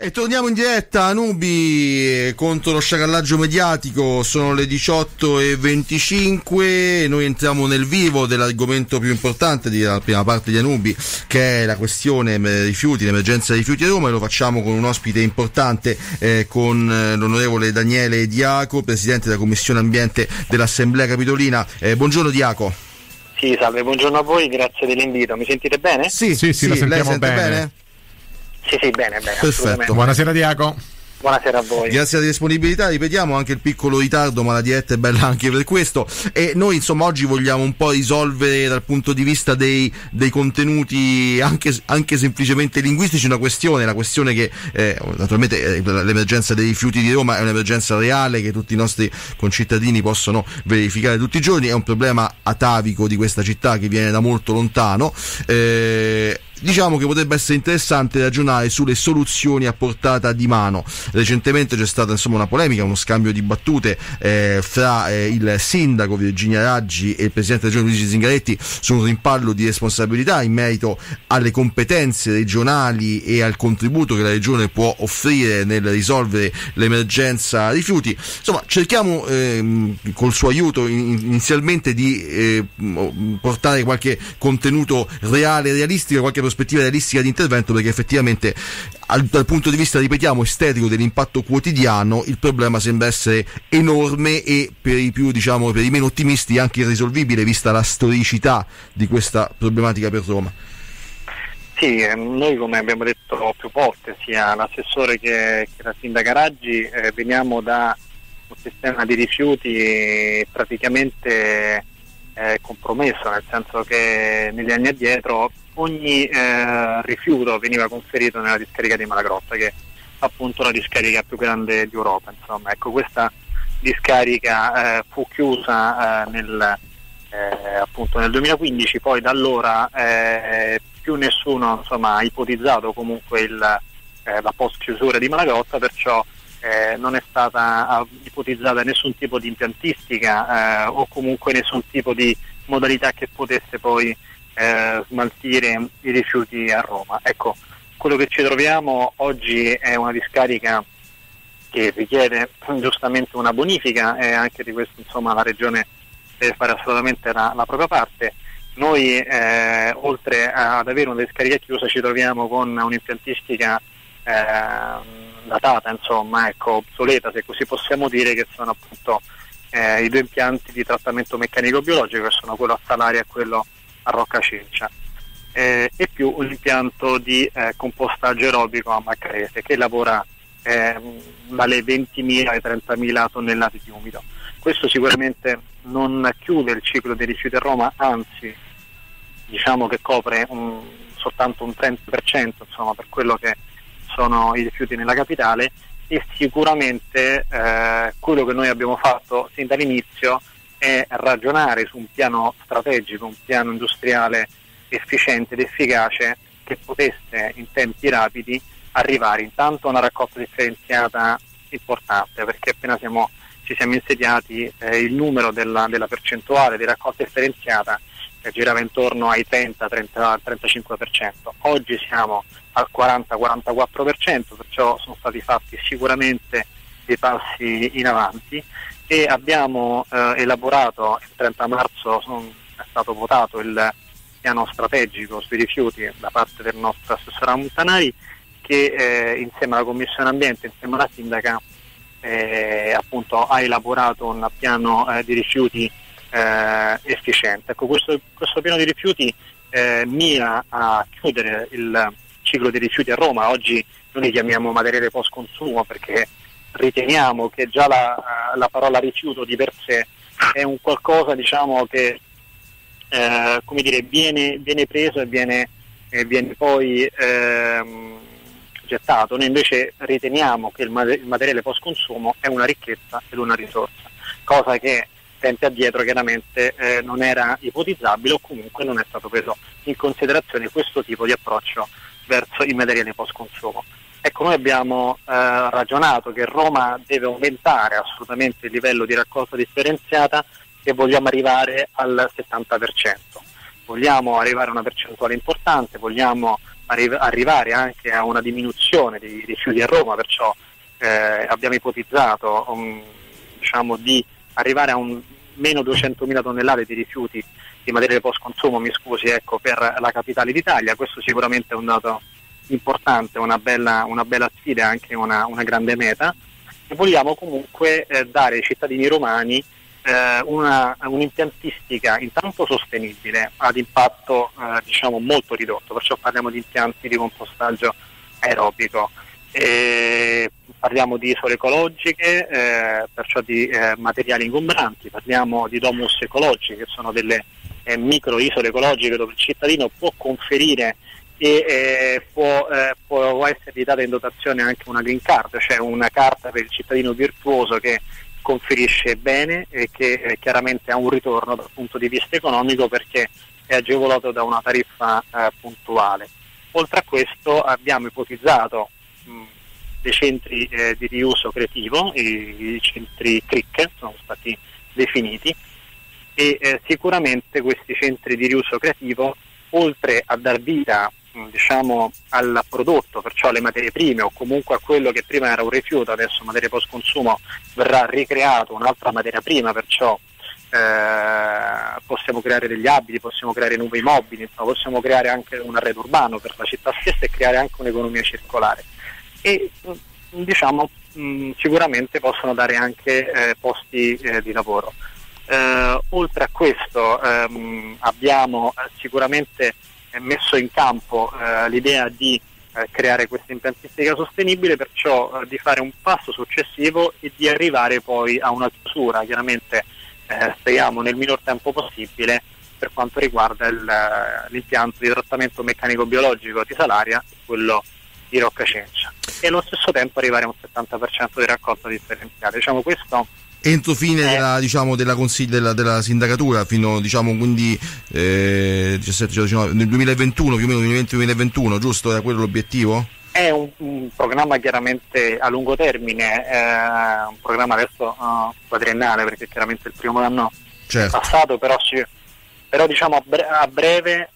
E torniamo in diretta, Nubi contro lo sciacallaggio mediatico, sono le 18.25, noi entriamo nel vivo dell'argomento più importante della prima parte di Anubi, che è la questione rifiuti, l'emergenza rifiuti a Roma, e lo facciamo con un ospite importante, eh, con eh, l'onorevole Daniele Diaco, Presidente della Commissione Ambiente dell'Assemblea Capitolina. Eh, buongiorno Diaco. Sì, salve, buongiorno a voi, grazie dell'invito. Mi sentite bene? Sì, sì, sì, sì la sentiamo bene. bene? Sì, sì, bene, bene. Perfetto. Buonasera Diaco. Buonasera a voi. Grazie alla disponibilità, ripetiamo anche il piccolo ritardo, ma la diretta è bella anche per questo. E noi insomma oggi vogliamo un po' risolvere dal punto di vista dei, dei contenuti anche, anche, semplicemente linguistici una questione, la questione che eh, naturalmente eh, l'emergenza dei rifiuti di Roma è un'emergenza reale che tutti i nostri concittadini possono verificare tutti i giorni, è un problema atavico di questa città che viene da molto lontano. Eh, diciamo che potrebbe essere interessante ragionare sulle soluzioni a portata di mano. Recentemente c'è stata insomma una polemica, uno scambio di battute eh, fra eh, il sindaco Virginia Raggi e il presidente della regione Luigi Zingaretti su un rimpallo di responsabilità in merito alle competenze regionali e al contributo che la regione può offrire nel risolvere l'emergenza rifiuti. Insomma, cerchiamo ehm, col suo aiuto inizialmente di eh, portare qualche contenuto reale, realistico, qualche prospettiva realistica di intervento perché effettivamente al, dal punto di vista, ripetiamo, estetico dell'impatto quotidiano il problema sembra essere enorme e per i più, diciamo, per i meno ottimisti anche irrisolvibile vista la storicità di questa problematica per Roma. Sì, ehm, noi come abbiamo detto più volte, sia l'assessore che, che la sindaca Raggi, eh, veniamo da un sistema di rifiuti praticamente eh, compromesso, nel senso che negli anni addietro ogni eh, rifiuto veniva conferito nella discarica di Malagrotta, che è appunto la discarica più grande d'Europa. Insomma, ecco, questa discarica eh, fu chiusa eh, nel, eh, nel 2015, poi da allora eh, più nessuno insomma, ha ipotizzato comunque il, la post chiusura di Malagrotta, perciò eh, non è stata ipotizzata nessun tipo di impiantistica eh, o comunque nessun tipo di modalità che potesse poi eh, smaltire i rifiuti a Roma. Ecco, quello che ci troviamo oggi è una discarica che richiede giustamente una bonifica e anche di questo insomma, la Regione deve fare assolutamente la, la propria parte. Noi eh, oltre ad avere una discarica chiusa ci troviamo con un'impiantistica eh, datata, insomma, ecco, obsoleta se così possiamo dire, che sono appunto eh, i due impianti di trattamento meccanico-biologico, che sono quello a Salaria e quello a Rocca Cincia, eh, e più un impianto di eh, compostaggio aerobico a Maccarese che lavora dalle 20.000 ai 30.000 tonnellate di umido. Questo sicuramente non chiude il ciclo dei rifiuti a Roma, anzi diciamo che copre un, soltanto un 30% insomma, per quello che sono i rifiuti nella capitale e sicuramente eh, quello che noi abbiamo fatto sin dall'inizio è ragionare su un piano strategico, un piano industriale efficiente ed efficace che potesse in tempi rapidi arrivare intanto a una raccolta differenziata importante perché appena siamo, ci siamo insediati eh, il numero della, della percentuale di raccolta differenziata che girava intorno ai 30-35%. Oggi siamo al 40-44%, perciò sono stati fatti sicuramente dei passi in avanti e abbiamo eh, elaborato il 30 marzo son, è stato votato il piano strategico sui rifiuti da parte del nostro assessore Montanari che eh, insieme alla Commissione Ambiente, insieme alla Sindaca eh, appunto ha elaborato un piano eh, di rifiuti eh, efficiente. Ecco, questo, questo, piano di rifiuti eh, mira a chiudere il ciclo dei rifiuti a Roma, oggi noi li chiamiamo materiale post consumo perché riteniamo che già la, la parola rifiuto di per sé è un qualcosa diciamo, che eh, dire, viene, viene, preso e viene, e viene poi ehm, gettato. Noi invece riteniamo che il, materiale post consumo è una ricchezza ed una risorsa, cosa che tempi addietro chiaramente eh, non era ipotizzabile o comunque non è stato preso in considerazione questo tipo di approccio verso i materiali post consumo. Ecco, noi abbiamo eh, ragionato che Roma deve aumentare assolutamente il livello di raccolta differenziata e vogliamo arrivare al 70%. Vogliamo arrivare a una percentuale importante, vogliamo arrivare anche a una diminuzione dei rifiuti a Roma, perciò eh, abbiamo ipotizzato um, diciamo, di arrivare a un meno 200.000 tonnellate di rifiuti di materiale post consumo, mi scusi, ecco, per la capitale d'Italia, questo sicuramente è un dato importante, una bella, una bella sfida e anche una, una, grande meta. E vogliamo comunque eh, dare ai cittadini romani eh, una, un'impiantistica intanto sostenibile ad impatto eh, diciamo molto ridotto, perciò parliamo di impianti di compostaggio aerobico. E parliamo di isole ecologiche, eh, perciò di eh, materiali ingombranti, parliamo di domus ecologici che sono delle eh, micro isole ecologiche dove il cittadino può conferire e eh, può, eh, può essere data in dotazione anche una green card, cioè una carta per il cittadino virtuoso che conferisce bene e che eh, chiaramente ha un ritorno dal punto di vista economico perché è agevolato da una tariffa eh, puntuale. Oltre a questo abbiamo ipotizzato mh, dei centri eh, di riuso creativo, i, i centri CRIC sono stati definiti e eh, sicuramente questi centri di riuso creativo oltre a dar vita diciamo, al prodotto, perciò alle materie prime o comunque a quello che prima era un rifiuto, adesso materia post consumo verrà ricreato un'altra materia prima, perciò eh, possiamo creare degli abiti, possiamo creare nuovi mobili, insomma, possiamo creare anche un arredo urbano per la città stessa e creare anche un'economia circolare. E diciamo mh, sicuramente possono dare anche eh, posti eh, di lavoro. Eh, oltre a questo ehm, abbiamo eh, sicuramente messo in campo eh, l'idea di eh, creare questa impiantistica sostenibile, perciò eh, di fare un passo successivo e di arrivare poi a una chiusura, chiaramente eh, speriamo nel minor tempo possibile per quanto riguarda il, eh, l'impianto di trattamento meccanico-biologico di Salaria, quello di Rocca Cencia e allo stesso tempo arrivare a un 70% di raccolta differenziale. Diciamo questo entro fine eh. della, diciamo, della, consigli- della, della, sindacatura fino diciamo quindi eh, 17, 19, nel 2021 più o meno 2020-2021 giusto era quello l'obiettivo? È un, un, programma chiaramente a lungo termine, eh, un programma adesso uh, quadriennale perché chiaramente il primo anno certo. è passato, però, si, però diciamo a, bre- a, breve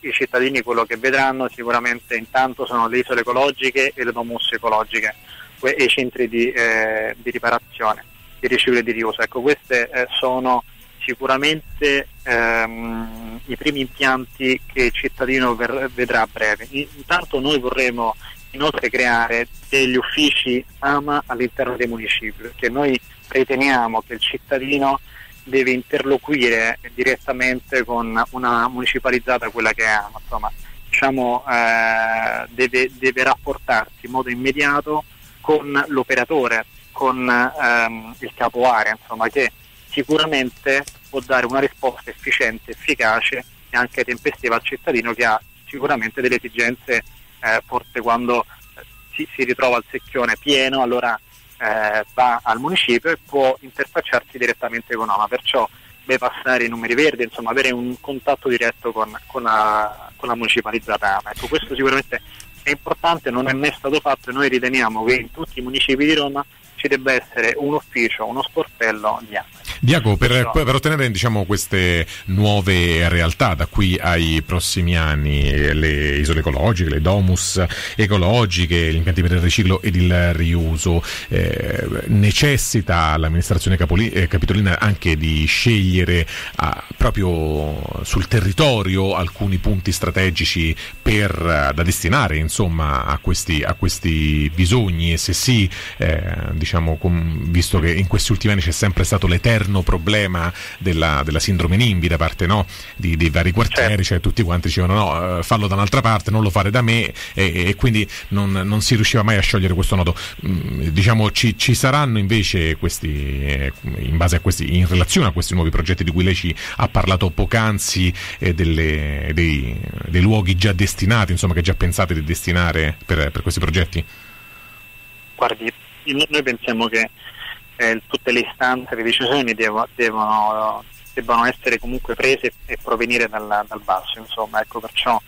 i cittadini quello che vedranno sicuramente intanto sono le isole ecologiche e le domus ecologiche e i centri di, eh, di riparazione di riciclo e di riuso. Ecco, questi eh, sono sicuramente ehm, i primi impianti che il cittadino ver- vedrà a breve. Intanto noi vorremmo inoltre creare degli uffici AMA all'interno dei municipi, perché noi riteniamo che il cittadino deve interloquire direttamente con una municipalizzata, quella che è AMA, insomma, diciamo, eh, deve, deve rapportarsi in modo immediato con l'operatore con ehm, il capo area, insomma, che sicuramente può dare una risposta efficiente, efficace e anche tempestiva al cittadino che ha sicuramente delle esigenze eh, forse quando eh, si, si, ritrova il secchione pieno, allora eh, va al municipio e può interfacciarsi direttamente con AMA, perciò deve passare i numeri verdi, insomma avere un contatto diretto con, con, la, con la municipalizzata AMA. Ecco, questo sicuramente è importante, non è mai stato fatto e noi riteniamo che in tutti i municipi di Roma ci debba essere un ufficio, uno sportello di AMA. Diaco, per, per, ottenere diciamo, queste nuove realtà da qui ai prossimi anni, le isole ecologiche, le domus ecologiche, gli impianti per il riciclo ed il riuso, eh, necessita l'amministrazione capoli, eh, capitolina anche di scegliere ah, proprio sul territorio alcuni punti strategici per, da destinare insomma, a, questi, a questi bisogni. E se sì, eh, diciamo, com, visto che in questi ultimi anni c'è sempre stato l'eterno eterno problema della, della sindrome NIMBY da parte no, di, dei vari quartieri, certo. cioè tutti quanti dicevano no, eh, fallo da un'altra parte, non lo fare da me e, e quindi non, non, si riusciva mai a sciogliere questo nodo. Mm, diciamo ci, ci, saranno invece questi, eh, in base a questi, in relazione a questi nuovi progetti di cui lei ci ha parlato poc'anzi, eh, delle, dei, dei, luoghi già destinati, insomma che già pensate di destinare per, per questi progetti? Guardi, noi pensiamo che eh, tutte le istanze, le decisioni devo, devono, devono, essere comunque prese e provenire dal, dal basso, insomma, ecco perciò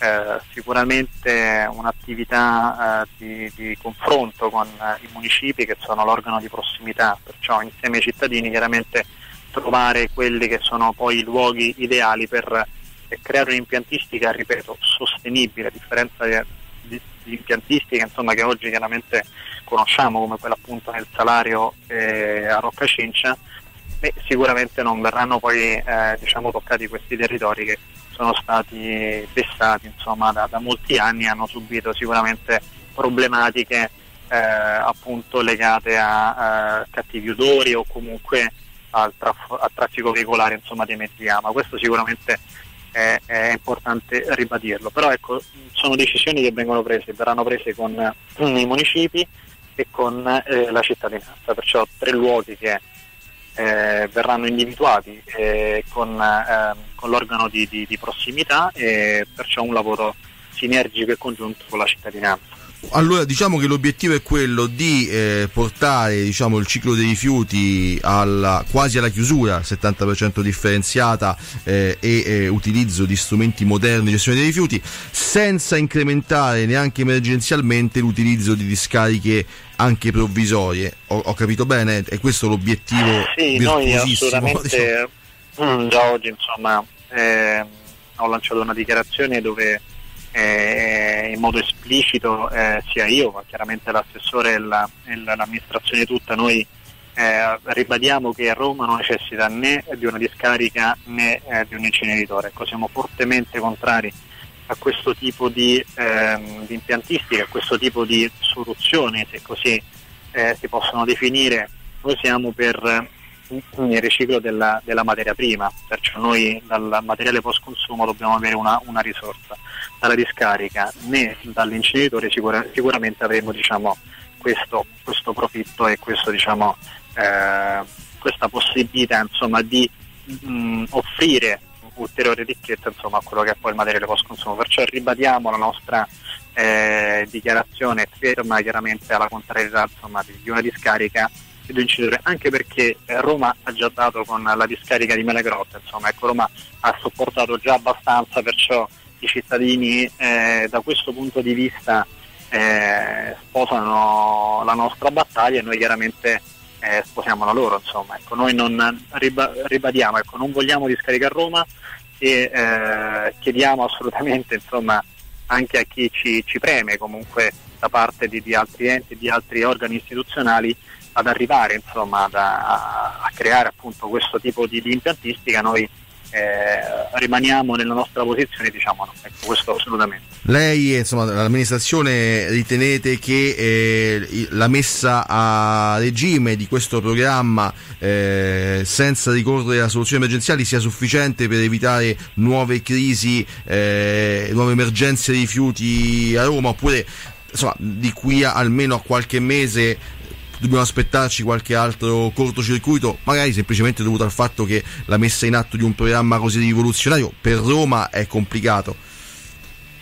eh, sicuramente un'attività eh, di, di, confronto con i municipi che sono l'organo di prossimità, perciò insieme ai cittadini chiaramente trovare quelli che sono poi i luoghi ideali per e creare un'impiantistica, ripeto, sostenibile, a differenza di, di, di impiantistica insomma, che oggi chiaramente conosciamo come quella appunto nel salario eh, a Rocca Cincia, e sicuramente non verranno poi eh, diciamo, toccati questi territori che sono stati vessati insomma, da, da, molti anni e hanno subito sicuramente problematiche eh, appunto legate a eh, cattivi odori o comunque al, traf- al traffico veicolare insomma, dei mezzi. Questo sicuramente è, è, importante ribadirlo, però ecco, sono decisioni che vengono prese, verranno prese con i municipi e con eh, la cittadinanza, perciò tre luoghi che eh, verranno individuati eh, con, ehm, con, l'organo di, di, di prossimità e perciò un lavoro sinergico e congiunto con la cittadinanza. Allora diciamo che l'obiettivo è quello di eh, portare diciamo, il ciclo dei rifiuti alla, quasi alla chiusura, 70% differenziata eh, e eh, utilizzo di strumenti moderni di gestione dei rifiuti, senza incrementare neanche emergenzialmente l'utilizzo di discariche anche provvisorie. Ho, ho capito bene? È questo l'obiettivo? Sì, noi assolutamente diciamo. già oggi insomma eh, ho lanciato una dichiarazione dove eh, in modo esplicito eh, sia io, ma chiaramente l'assessore e, la, l'amministrazione tutta, noi eh, ribadiamo che Roma non necessita né di una discarica né eh, di un inceneritore. Ecco, siamo fortemente contrari a questo tipo di, ehm, di, impiantistica, a questo tipo di soluzioni, se così eh, si possono definire. Noi siamo per il riciclo della, della, materia prima, perciò noi dal materiale post consumo dobbiamo avere una, una risorsa dalla discarica né dall'inceneritore sicura, sicuramente avremo diciamo, questo, questo, profitto e questo, diciamo, eh, questa possibilità insomma, di mh, offrire ulteriore ricchezza insomma, a quello che è poi il materiale post consumo. Perciò ribadiamo la nostra eh, dichiarazione ferma chiaramente alla contrarietà insomma, di una discarica e inceneritore, anche perché eh, Roma ha già dato con la discarica di Melegrotta, insomma, ecco, Roma ha sopportato già abbastanza, perciò i cittadini eh, da questo punto di vista eh, sposano la nostra battaglia e noi chiaramente eh, sposiamo la loro. Insomma. Ecco, noi non riba- ribadiamo, ecco, non vogliamo discaricare Roma e eh, chiediamo assolutamente insomma, anche a chi ci, ci preme comunque da parte di, di, altri enti, di altri organi istituzionali ad arrivare insomma, a, a, creare appunto questo tipo di, di impiantistica. Noi eh, rimaniamo nella nostra posizione diciamo no, ecco, questo assolutamente. Lei insomma, l'amministrazione ritenete che eh, la messa a regime di questo programma eh, senza ricorrere a soluzioni emergenziali sia sufficiente per evitare nuove crisi, eh, nuove emergenze di rifiuti a Roma oppure insomma, di qui a almeno a qualche mese dobbiamo aspettarci qualche altro cortocircuito, magari semplicemente dovuto al fatto che la messa in atto di un programma così rivoluzionario per Roma è complicato.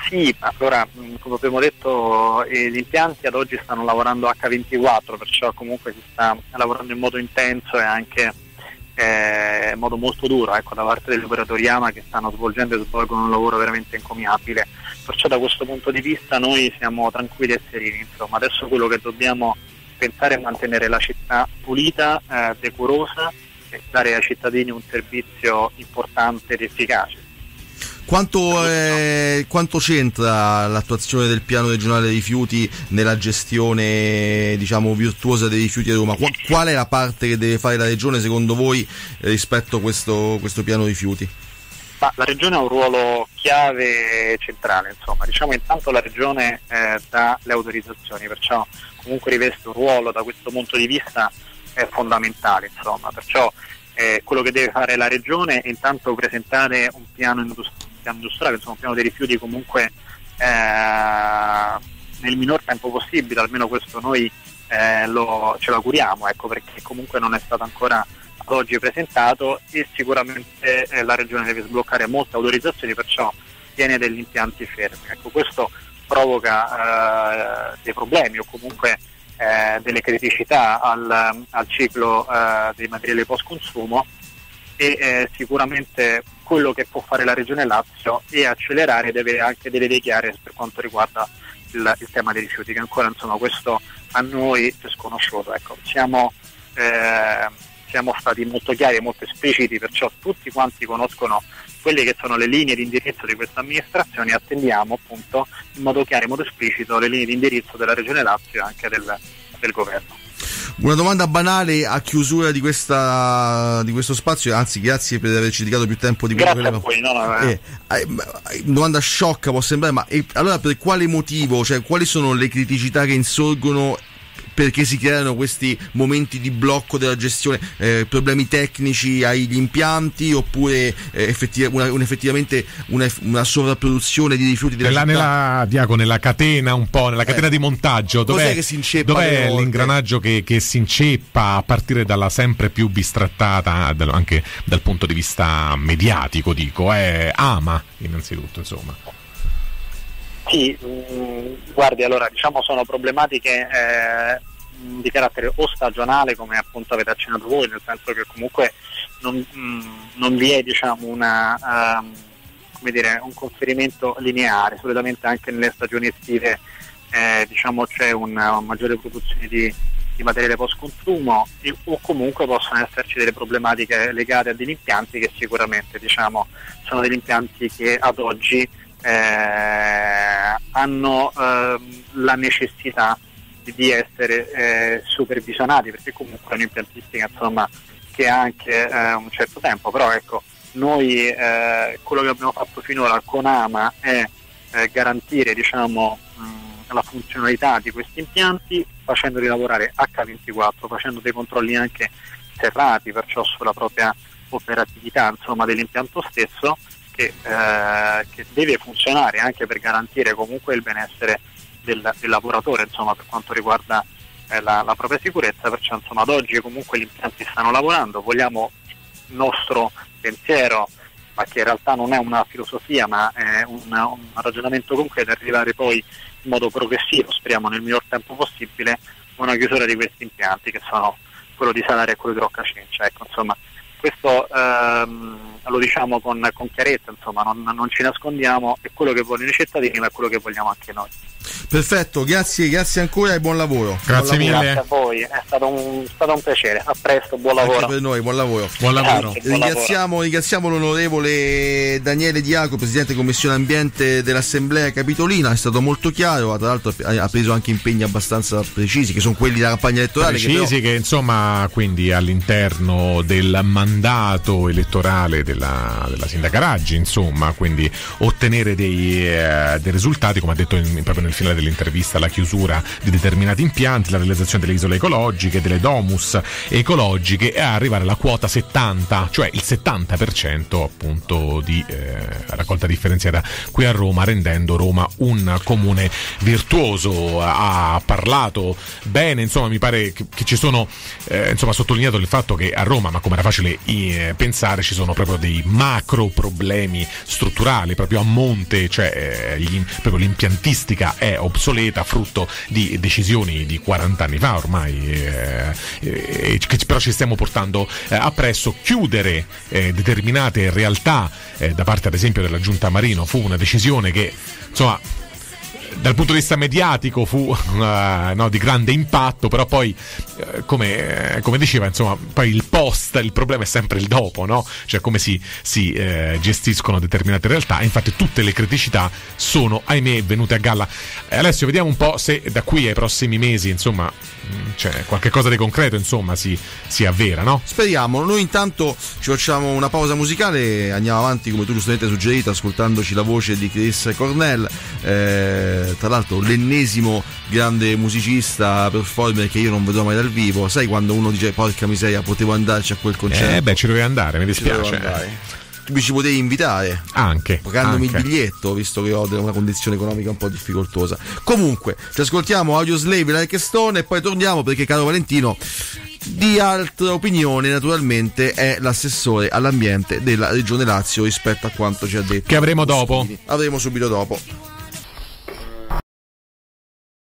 Sì, allora come abbiamo detto eh, gli impianti ad oggi stanno lavorando H24, perciò comunque si sta lavorando in modo intenso e anche eh, in modo molto duro ecco, da parte degli operatori AMA che stanno svolgendo e svolgono un lavoro veramente encomiabile. Perciò da questo punto di vista noi siamo tranquilli e sereni. Insomma, adesso quello che dobbiamo pensare a mantenere la città pulita, eh, decorosa e dare ai cittadini un servizio importante ed efficace. Quanto, è, quanto, c'entra l'attuazione del piano regionale dei rifiuti nella gestione diciamo, virtuosa dei rifiuti a Roma? Qual è la parte che deve fare la regione secondo voi rispetto a questo, questo piano rifiuti? Ma la regione ha un ruolo chiave centrale, insomma. diciamo intanto la regione eh, dà le autorizzazioni, perciò comunque riveste un ruolo da questo punto di vista è fondamentale, insomma. perciò eh, quello che deve fare la regione è intanto presentare un piano industriale, insomma, un piano dei rifiuti comunque eh, nel minor tempo possibile, almeno questo noi eh, lo, ce lo auguriamo, ecco, perché comunque non è stato ancora ad oggi presentato e sicuramente eh, la regione deve sbloccare molte autorizzazioni, perciò tiene degli impianti fermi. Ecco, questo provoca eh, dei problemi o comunque eh, delle criticità al, al ciclo eh, dei materiali post consumo e eh, sicuramente quello che può fare la Regione Lazio è accelerare ed avere anche delle idee chiare per quanto riguarda il, il, tema dei rifiuti, che ancora insomma questo a noi è sconosciuto. Ecco, siamo eh, siamo stati molto chiari e molto espliciti, perciò tutti quanti conoscono quelle che sono le linee di indirizzo di questa amministrazione e attendiamo appunto in modo chiaro e modo esplicito le linee di indirizzo della Regione Lazio e anche del, del governo. Una domanda banale a chiusura di, questa, di, questo spazio, anzi grazie per averci dedicato più tempo di quello grazie che a voi, no, no, eh. Eh, eh, domanda sciocca può sembrare, ma eh, allora per quale motivo, cioè quali sono le criticità che insorgono perché si creano questi momenti di blocco della gestione, eh, problemi tecnici agli impianti oppure eh, effettiv- una, un, effettivamente una, una, sovrapproduzione di rifiuti della nella, nella, Diaco, nella catena un po', nella catena eh, di montaggio, dov'è, che si inceppa dov'è l'ingranaggio che, che, si inceppa a partire dalla sempre più bistrattata anche dal punto di vista mediatico, dico, è Ama innanzitutto, insomma. Sì, mm, guardi, allora diciamo sono problematiche eh, di carattere o stagionale, come appunto avete accennato voi, nel senso che comunque non, mh, mm, non vi è diciamo, una, um, dire, un conferimento lineare, solitamente anche nelle stagioni estive eh, diciamo, c'è una, una maggiore produzione di, di materiale post consumo o comunque possono esserci delle problematiche legate a degli impianti che sicuramente diciamo, sono degli impianti che ad oggi eh, hanno eh, la necessità di essere eh, supervisionati perché comunque è un'impiantistica insomma, che ha anche eh, un certo tempo, però ecco, noi eh, quello che abbiamo fatto finora con AMA è eh, garantire diciamo, mh, la funzionalità di questi impianti facendoli lavorare H24, facendo dei controlli anche serrati, perciò sulla propria operatività insomma, dell'impianto stesso che, eh, che, deve funzionare anche per garantire comunque il benessere del, del lavoratore insomma, per quanto riguarda eh, la, la, propria sicurezza, perciò insomma, ad oggi comunque gli impianti stanno lavorando, vogliamo il nostro pensiero, ma che in realtà non è una filosofia ma è un, un ragionamento concreto, arrivare poi in modo progressivo, speriamo nel miglior tempo possibile, una chiusura di questi impianti che sono quello di Salaria e quello di Roccacincia. Ecco, insomma, questo ehm, lo diciamo con, con chiarezza, insomma, non, non, ci nascondiamo, è quello che vogliono i cittadini, ma è quello che vogliamo anche noi. Perfetto, grazie, grazie ancora e buon lavoro. Grazie buon lavoro. mille. Grazie a voi, è stato, un, stato un piacere. A presto, buon lavoro. Anche per noi, buon lavoro. Buon lavoro. Grazie, ringraziamo, lavoro. ringraziamo, l'onorevole Daniele Diaco, presidente Commissione Ambiente dell'Assemblea Capitolina, è stato molto chiaro, tra l'altro ha preso anche impegni abbastanza precisi, che sono quelli della campagna elettorale. Precisi che, però... che insomma, quindi all'interno del mandato elettorale della, della sindaca Raggi, insomma, quindi ottenere dei, eh, dei risultati, come ha detto in, proprio nel finale dell'intervista, la chiusura di determinati impianti, la realizzazione delle isole ecologiche, delle domus ecologiche e arrivare alla quota 70, cioè il 70% appunto di eh, raccolta differenziata qui a Roma, rendendo Roma un comune virtuoso. Ha parlato bene, insomma, mi pare che, che ci sono eh, insomma sottolineato il fatto che a Roma, ma come era facile eh, pensare, ci sono proprio dei macro problemi strutturali proprio a monte, cioè eh, gli, proprio l'impiantistica è obsoleta, frutto di decisioni di 40 anni fa ormai, eh, eh, che però ci stiamo portando eh, appresso. Chiudere eh, determinate realtà eh, da parte ad esempio della giunta Marino fu una decisione che insomma dal punto di vista mediatico fu uh, no, di grande impatto, però poi, uh, come, uh, come, diceva, insomma, poi il post, il problema è sempre il dopo, no? Cioè come si, si gestiscono determinate realtà. Infatti tutte le criticità sono, ahimè, venute a galla. Alessio, vediamo un po' se da qui ai prossimi mesi, insomma, mm, cioè, qualche cosa di concreto, insomma, si, si avvera, no? Speriamo. Noi intanto ci facciamo una pausa musicale, andiamo avanti, come tu giustamente hai suggerito, ascoltandoci la voce di Chris Cornell. Eh, tra l'altro l'ennesimo grande musicista, performer che io non vedrò mai dal vivo. Sai quando uno dice porca miseria, potevo andarci a quel concerto? Eh beh, ci dovevi andare, mi dispiace. Tu mi ci potevi invitare anche pagandomi anche. il biglietto visto che ho una condizione economica un po' difficoltosa comunque ci ascoltiamo Audio Slave Like Stone e poi torniamo perché caro Valentino di altra opinione, naturalmente, è l'assessore all'ambiente della Regione Lazio rispetto a quanto ci ha detto. Che avremo dopo. Avremo subito dopo.